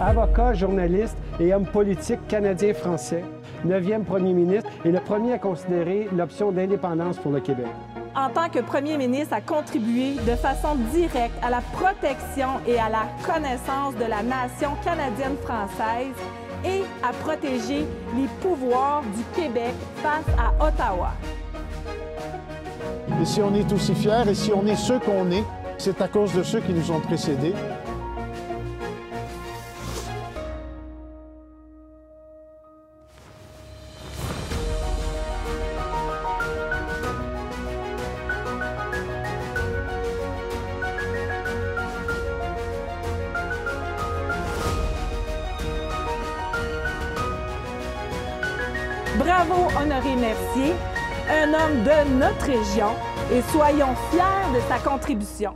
avocat, journaliste et homme politique canadien-français, neuvième premier ministre et le premier à considérer l'option d'indépendance pour le Québec. En tant que premier ministre, a contribué de façon directe à la protection et à la connaissance de la nation canadienne-française et à protéger les pouvoirs du Québec face à Ottawa. Et si on est aussi fiers et si on est ceux qu'on est, c'est à cause de ceux qui nous ont précédés. Bravo Honoré Mercier, un homme de notre région, et soyons fiers de sa contribution.